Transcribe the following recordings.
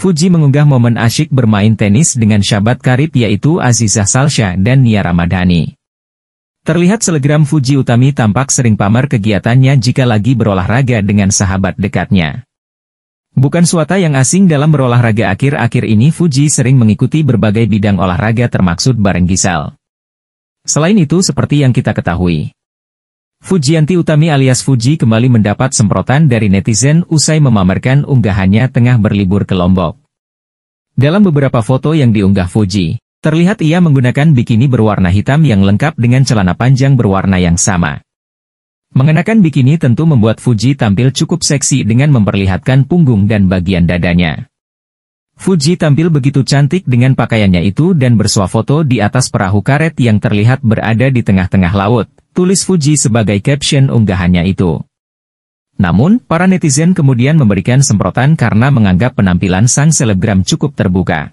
Fuji mengunggah momen asyik bermain tenis dengan syabat karib yaitu Azizah Salsha dan Nia Ramadhani. Terlihat selegram Fuji Utami tampak sering pamer kegiatannya jika lagi berolahraga dengan sahabat dekatnya. Bukan suatu yang asing dalam berolahraga akhir-akhir ini Fuji sering mengikuti berbagai bidang olahraga termaksud bareng Gisel. Selain itu seperti yang kita ketahui, Fujianti Utami alias Fuji kembali mendapat semprotan dari netizen usai memamerkan unggahannya tengah berlibur ke Lombok. Dalam beberapa foto yang diunggah Fuji, terlihat ia menggunakan bikini berwarna hitam yang lengkap dengan celana panjang berwarna yang sama. Mengenakan bikini tentu membuat Fuji tampil cukup seksi dengan memperlihatkan punggung dan bagian dadanya. Fuji tampil begitu cantik dengan pakaiannya itu dan bersuah foto di atas perahu karet yang terlihat berada di tengah-tengah laut tulis Fuji sebagai caption unggahannya itu. Namun, para netizen kemudian memberikan semprotan karena menganggap penampilan sang selebgram cukup terbuka.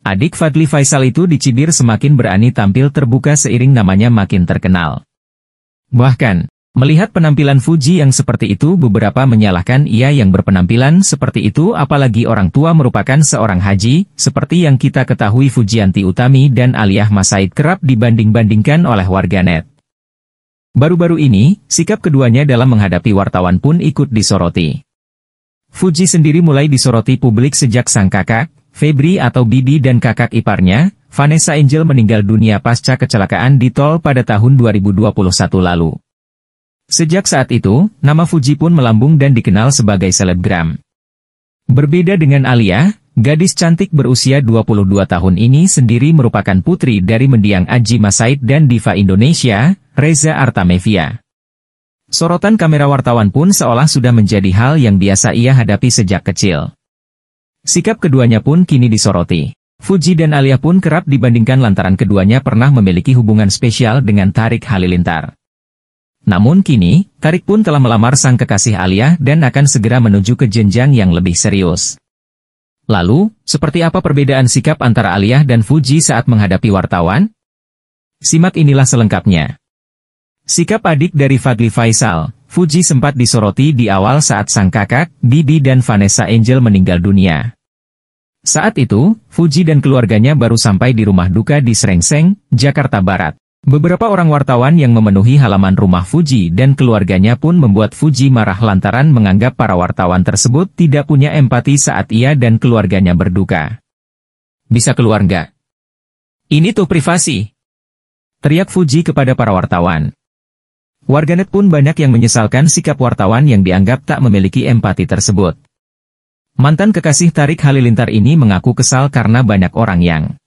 Adik Fadli Faisal itu dicibir semakin berani tampil terbuka seiring namanya makin terkenal. Bahkan, melihat penampilan Fuji yang seperti itu beberapa menyalahkan ia yang berpenampilan seperti itu apalagi orang tua merupakan seorang haji, seperti yang kita ketahui Fujianti Utami dan Aliyah Masaid kerap dibanding-bandingkan oleh warganet. Baru-baru ini, sikap keduanya dalam menghadapi wartawan pun ikut disoroti. Fuji sendiri mulai disoroti publik sejak sang kakak, Febri atau Bibi dan kakak iparnya, Vanessa Angel meninggal dunia pasca kecelakaan di tol pada tahun 2021 lalu. Sejak saat itu, nama Fuji pun melambung dan dikenal sebagai selebgram. Berbeda dengan Alia, gadis cantik berusia 22 tahun ini sendiri merupakan putri dari mendiang Aji Masaid dan diva Indonesia, Reza Artamevia. Sorotan kamera wartawan pun seolah sudah menjadi hal yang biasa ia hadapi sejak kecil. Sikap keduanya pun kini disoroti. Fuji dan Alia pun kerap dibandingkan lantaran keduanya pernah memiliki hubungan spesial dengan Tarik Halilintar. Namun kini, Tarik pun telah melamar sang kekasih Alia dan akan segera menuju ke jenjang yang lebih serius. Lalu, seperti apa perbedaan sikap antara Alia dan Fuji saat menghadapi wartawan? Simak inilah selengkapnya. Sikap adik dari Fadli Faisal, Fuji sempat disoroti di awal saat sang kakak, Bibi dan Vanessa Angel meninggal dunia. Saat itu, Fuji dan keluarganya baru sampai di rumah duka di Srengseng, Jakarta Barat. Beberapa orang wartawan yang memenuhi halaman rumah Fuji dan keluarganya pun membuat Fuji marah lantaran menganggap para wartawan tersebut tidak punya empati saat ia dan keluarganya berduka. Bisa keluar nggak? Ini tuh privasi. Teriak Fuji kepada para wartawan. Warganet pun banyak yang menyesalkan sikap wartawan yang dianggap tak memiliki empati tersebut. Mantan kekasih Tarik Halilintar ini mengaku kesal karena banyak orang yang